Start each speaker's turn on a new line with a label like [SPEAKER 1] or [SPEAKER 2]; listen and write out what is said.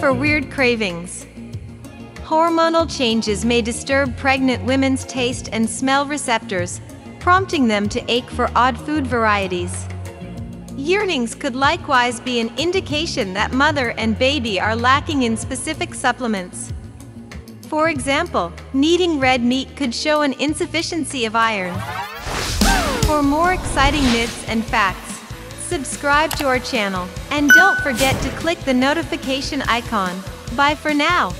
[SPEAKER 1] for weird cravings. Hormonal changes may disturb pregnant women's taste and smell receptors, prompting them to ache for odd food varieties. Yearnings could likewise be an indication that mother and baby are lacking in specific supplements. For example, needing red meat could show an insufficiency of iron. For more exciting myths and facts, subscribe to our channel and don't forget to click the notification icon. Bye for now.